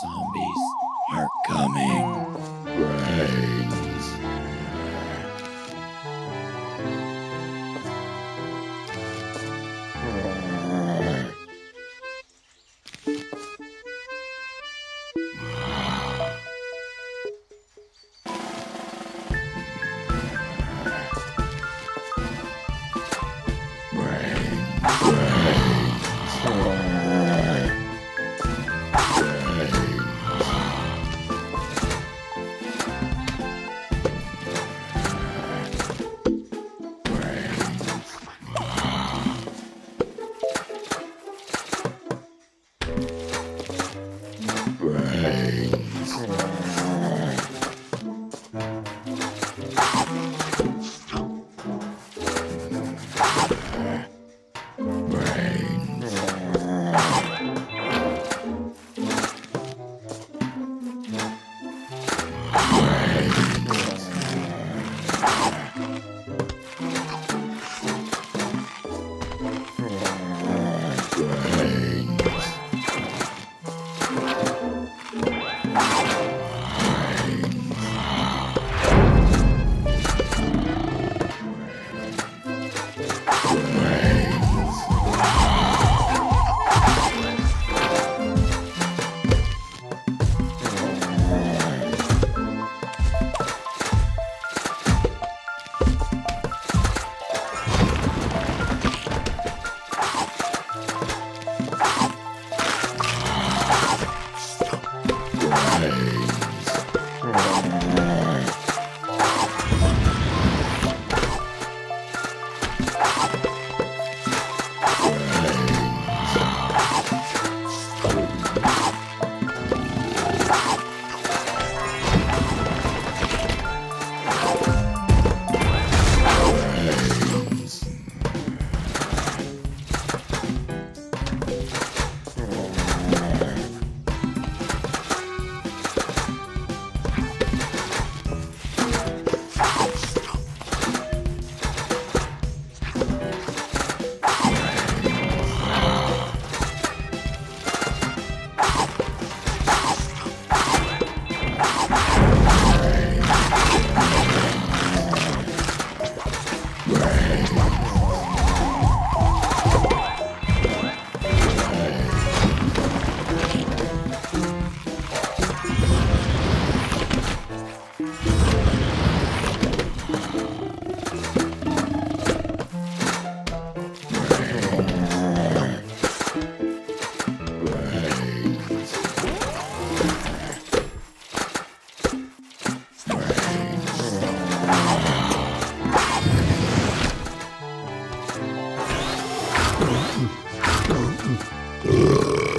zombies are coming. Brains. Brains. Brains. ね。Hey. Ugh.